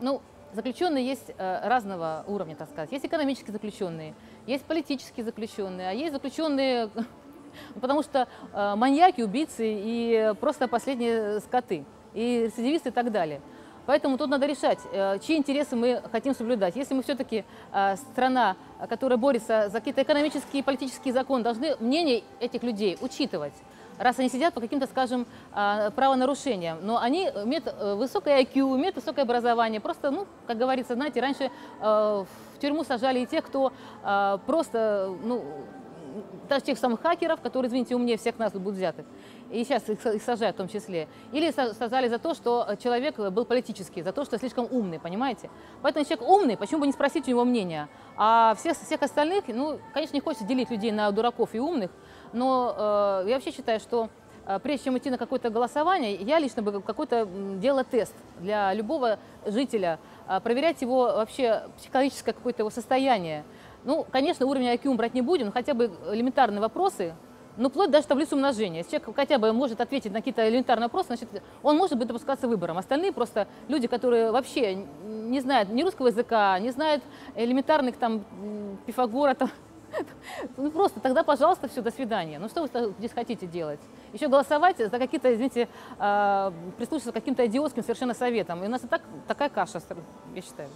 Ну, заключенные есть э, разного уровня, так сказать. Есть экономические заключенные, есть политические заключенные, а есть заключенные, потому что э, маньяки, убийцы и просто последние скоты, и рецидивисты и так далее. Поэтому тут надо решать, э, чьи интересы мы хотим соблюдать. Если мы все-таки страна, которая борется за какие-то экономические и политические законы, должны мнение этих людей учитывать раз они сидят по каким-то, скажем, э, правонарушениям. Но они имеют высокое IQ, имеют высокое образование. Просто, ну, как говорится, знаете, раньше в тюрьму сажали и тех, кто просто, ну, даже тех самых хакеров, которые, извините, умнее всех нас будут взяты. И сейчас их сажают в том числе. Или сажали за то, что человек был политический, за то, что слишком умный, понимаете? Поэтому человек умный, почему бы не спросить у него мнения? А всех, всех остальных, ну, конечно, не хочется делить людей на дураков и умных, но э, я вообще считаю, что э, прежде чем идти на какое-то голосование, я лично бы какой-то делала тест для любого жителя, э, проверять его вообще психологическое какое-то его состояние, ну, конечно, уровень IQ брать не будем, но хотя бы элементарные вопросы, ну, вплоть даже таблицу умножения. Если человек хотя бы может ответить на какие-то элементарные вопросы, значит, он может быть допускаться выбором. Остальные просто люди, которые вообще не знают ни русского языка, не знают элементарных там Пифагора, там, ну просто тогда, пожалуйста, все, до свидания. Ну что вы здесь хотите делать? Еще голосовать за какие-то, извините, а, прислушиваться к каким-то идиотским совершенно советам. И у нас и так такая каша, я считаю.